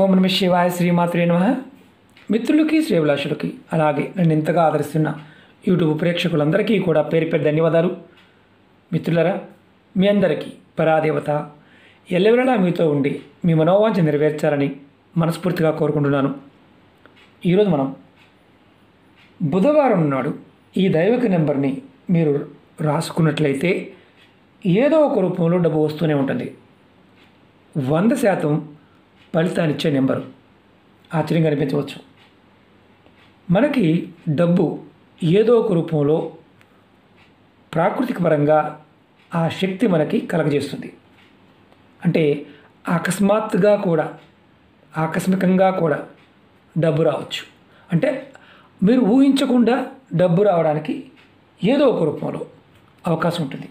ఓం నమ శివాయ శ్రీమాత్రే నమ. మిత్రులకి శ్రేభిలాషులకి అలాగే నన్ను ఇంతగా ఆదరిస్తున్న యూట్యూబ్ ప్రేక్షకులందరికీ కూడా పేరు పేరు ధన్యవాదాలు. మిత్రులరా మీ అందరికీ పరాదేవత ఎల్లవెల్లలా మీతో ఉండి మీ మనోవాంఛ నెరవేర్చాలని మనస్ఫూర్తిగా కోరుకుంటున్నాను. ఈరోజు మనం బుధవారం నాడు ఈ దైవిక నెంబర్ని మీరు రాసుకున్నట్లయితే ఏదో ఒక రూపంలో డబ్బు వస్తూనే ఉంటుంది. వంద శాతం ఫలితాన్ని ఇచ్చే నెంబరు. ఆశ్చర్యంగా అనిపించవచ్చు. మనకి డబ్బు ఏదో ఒక రూపంలో ప్రాకృతిక పరంగా ఆ శక్తి మనకి కలగజేస్తుంది. అంటే అకస్మాత్తుగా కూడా ఆకస్మికంగా కూడా డబ్బు రావచ్చు. అంటే మీరు ఊహించకుండా డబ్బు రావడానికి ఏదో ఒక రూపంలో అవకాశం ఉంటుంది.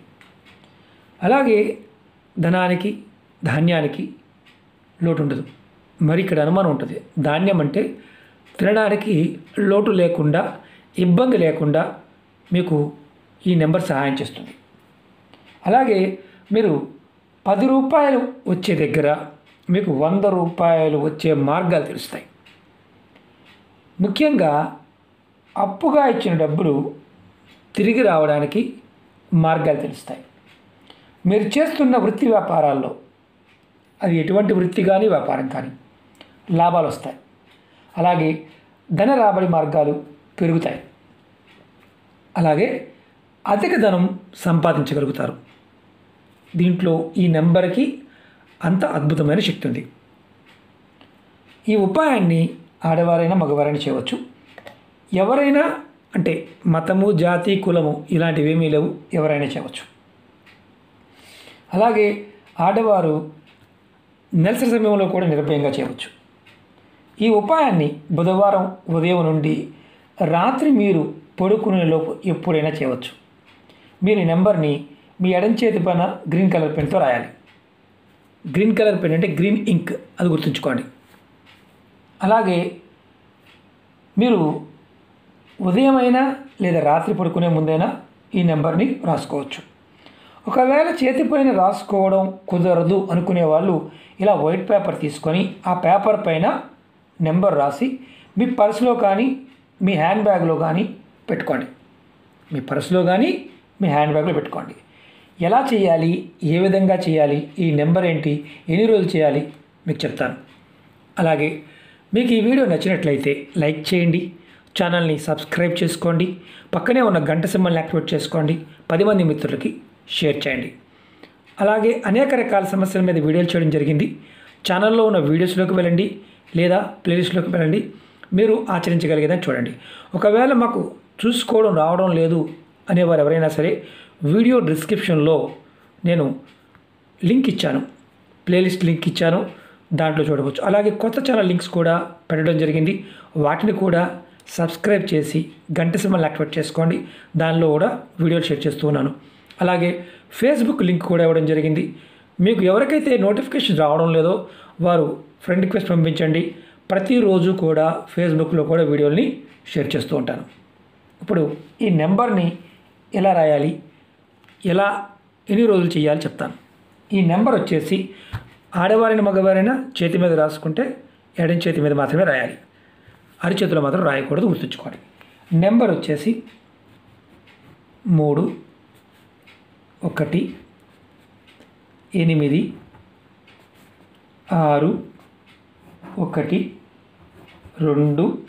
అలాగే ధనానికి ధాన్యానికి లోటు ఉండదు మరి ఇక్కడ అనుమానం ఉంటుంది. ధాన్యం అంటే తినడానికి లోటు లేకుండా ఇబ్బంది లేకుండా మీకు ఈ నెంబర్ సహాయం చేస్తుంది. అలాగే మీరు పది రూపాయలు వచ్చే దగ్గర మీకు వంద రూపాయలు వచ్చే మార్గాలు తెలుస్తాయి. ముఖ్యంగా అప్పుగా ఇచ్చిన డబ్బులు తిరిగి రావడానికి మార్గాలు తెలుస్తాయి. మీరు చేస్తున్న వృత్తి వ్యాపారాల్లో అది ఎటువంటి వృత్తి కానీ వ్యాపారం కానీ లాభాలు వస్తాయి. అలాగే ధన రాబడి మార్గాలు పెరుగుతాయి. అలాగే అధిక ధనం సంపాదించగలుగుతారు. దీంట్లో ఈ నెంబర్కి అంత అద్భుతమైన శక్తి ఉంది. ఈ ఉపాయాన్ని ఆడవారైనా మగవారైనా చేయవచ్చు. ఎవరైనా అంటే మతము జాతి కులము ఇలాంటివి ఏమీ లేవు. ఎవరైనా చేయవచ్చు. అలాగే ఆడవారు నెలసరి సమయంలో కూడా నిర్భయంగా చేయవచ్చు. ఈ ఉపాయాన్ని బుధవారం ఉదయం నుండి రాత్రి మీరు పడుకునే లోపు ఎప్పుడైనా చేయవచ్చు. మీరు ఈ నెంబర్ని మీ ఎడం చేతి పైన గ్రీన్ కలర్ పెన్తో రాయాలి. గ్రీన్ కలర్ పెన్ అంటే గ్రీన్ ఇంక్ అది గుర్తుంచుకోండి. అలాగే మీరు ఉదయమైనా లేదా రాత్రి పడుకునే ముందైనా ఈ నెంబర్ని రాసుకోవచ్చు. ఒకవేళ చేతిపైన రాసుకోవడం కుదరదు అనుకునే వాళ్ళు ఇలా వైట్ పేపర్ తీసుకొని ఆ పేపర్ పైన నెంబర్ రాసి మీ పర్సులో కానీ మీ హ్యాండ్ బ్యాగ్లో కానీ పెట్టుకోండి. మీ పర్సులో కానీ మీ హ్యాండ్ బ్యాగ్లో పెట్టుకోండి. ఎలా చేయాలి? ఏ విధంగా చేయాలి? ఈ నెంబర్ ఏంటి? ఎన్ని రోజులు చేయాలి? మీకు చెప్తాను. అలాగే మీకు ఈ వీడియో నచ్చినట్లయితే లైక్ చేయండి ఛానల్ని సబ్స్క్రైబ్ చేసుకోండి పక్కనే ఉన్న గంట సింబల్ని యాక్టివేట్ చేసుకోండి పది మంది మిత్రులకి షేర్ చేయండి. అలాగే అనేక రకాల సమస్యల మీద వీడియోలు చేయడం జరిగింది. ఛానల్లో ఉన్న వీడియోస్లోకి వెళ్ళండి. లేదా ప్లేలిస్ట్లోకి వెళ్ళండి. మీరు ఆచరించగలిగేదని చూడండి. ఒకవేళ మాకు చూసుకోవడం రావడం లేదు అనేవారు ఎవరైనా సరే వీడియో డిస్క్రిప్షన్లో నేను లింక్ ఇచ్చాను. ప్లేలిస్ట్ లింక్ ఇచ్చాను. దాంట్లో చూడవచ్చు. అలాగే కొత్త ఛానల్ లింక్స్ కూడా పెట్టడం జరిగింది. వాటిని కూడా సబ్స్క్రైబ్ చేసి గంట సింబల్ యాక్టివేట్ చేసుకోండి. దానిలో కూడా వీడియోలు షేర్ చేస్తూ ఉన్నాను. అలాగే ఫేస్బుక్ లింక్ కూడా ఇవ్వడం జరిగింది. మీకు ఎవరికైతే నోటిఫికేషన్ రావడం లేదో వారు ఫ్రెండ్ రిక్వెస్ట్ పంపించండి. ప్రతిరోజు కూడా ఫేస్బుక్లో కూడా వీడియోల్ని షేర్ చేస్తూ ఉంటాను. ఇప్పుడు ఈ నెంబర్ని ఎలా రాయాలి? ఎలా ఎన్ని రోజులు చేయాలి చెప్తాను. ఈ నెంబర్ వచ్చేసి ఆడవారైన మగవారైనా చేతి మీద రాసుకుంటే ఎడం చేతి మీద మాత్రమే రాయాలి. అరిచేతిలో మాత్రం రాయకూడదు గుర్తుంచుకోండి. నెంబర్ వచ్చేసి మూడు ఒకటి ఎనిమిది ఆరు ఒకటి రెండు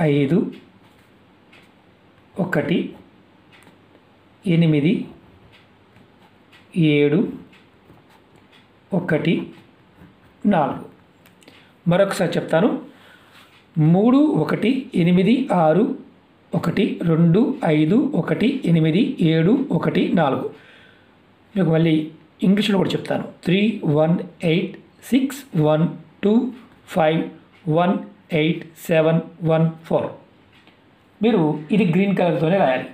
ఐదు ఒకటి ఎనిమిది ఏడు ఒకటి నాలుగు. మరొకసారి చెప్తాను. మూడు ఒకటి ఎనిమిది ఆరు ఒకటి రెండు ఐదు ఒకటి ఎనిమిది ఏడు ఒకటి నాలుగు. మీకు మళ్ళీ ఇంగ్లీష్లో కూడా చెప్తాను. Three one eight six one two five one eight seven one four మీరు ఇది గ్రీన్ కలర్తోనే రాయాలి.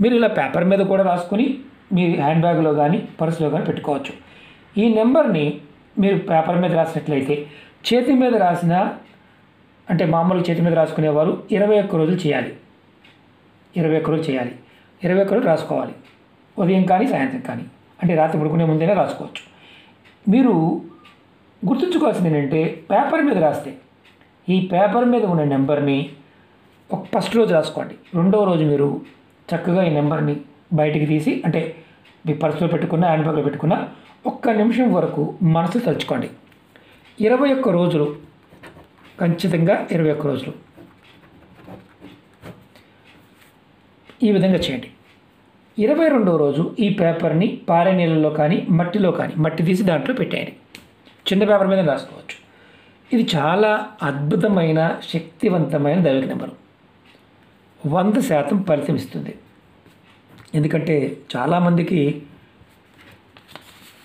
మీరు ఇలా పేపర్ మీద కూడా రాసుకుని మీ హ్యాండ్ బ్యాగ్లో కానీ పర్సులో కానీ పెట్టుకోవచ్చు. ఈ నెంబర్ని మీరు పేపర్ మీద రాసినట్లయితే చేతి మీద రాసిన అంటే మామూలు చేతి మీద రాసుకునేవారు ఇరవై ఒక్క రోజులు చేయాలి. ఇరవై ఒక్క రోజులు చేయాలి. ఇరవై ఒక్క రోజులు రాసుకోవాలి. ఉదయం కానీ సాయంత్రం కానీ అంటే రాత్రి పడుకునే ముందైనా రాసుకోవచ్చు. మీరు గుర్తుంచుకోవాల్సింది ఏంటంటే పేపర్ మీద రాస్తే ఈ పేపర్ మీద ఉన్న నెంబర్ని ఒక ఫస్ట్ రోజు రాసుకోండి. రెండవ రోజు మీరు చక్కగా ఈ నెంబర్ని బయటికి తీసి అంటే మీ పర్సులో పెట్టుకున్న హ్యాండ్ బ్యాగ్లో పెట్టుకున్న ఒక్క నిమిషం వరకు మనసు తలుచుకోండి. ఇరవై ఒక్క రోజులు ఖచ్చితంగా ఇరవై ఒక్క రోజులు. ఈ విధంగా చేయండి. ఇరవై రెండవ రోజు ఈ పేపర్ని పారే నీళ్ళలో కానీ మట్టిలో కానీ మట్టి తీసి దాంట్లో పెట్టేయండి. చిన్న పేపర్ మీద రాసుకోవచ్చు. ఇది చాలా అద్భుతమైన శక్తివంతమైన దైవిక నెంబరు. వంద శాతం ఫలితం ఇస్తుంది. ఎందుకంటే చాలామందికి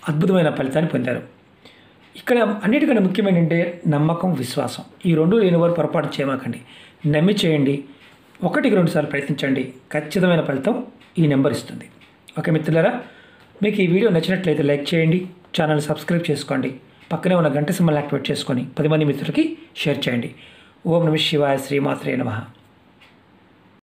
అద్భుతమైన ఫలితాన్ని పొందారు. ఇక్కడ అన్నిటికంటే ముఖ్యమైన అంటే నమ్మకం విశ్వాసం. ఈ రెండు లేని వారు పొరపాటు చేయమాకండి. నమ్మి చేయండి. ఒకటికి రెండు సార్లు ప్రయత్నించండి. ఖచ్చితమైన ఫలితం ఈ నెంబర్ ఇస్తుంది. ఓకే మిత్రులారా మీకు ఈ వీడియో నచ్చినట్లయితే లైక్ చేయండి. ఛానల్ సబ్స్క్రైబ్ చేసుకోండి. పక్కనే ఉన్న గంట సింబల్ యాక్టివేట్ చేసుకొని పది మంది మిత్రులకి షేర్ చేయండి. ఓం నమ శివాయ శ్రీమాత్రే నమః.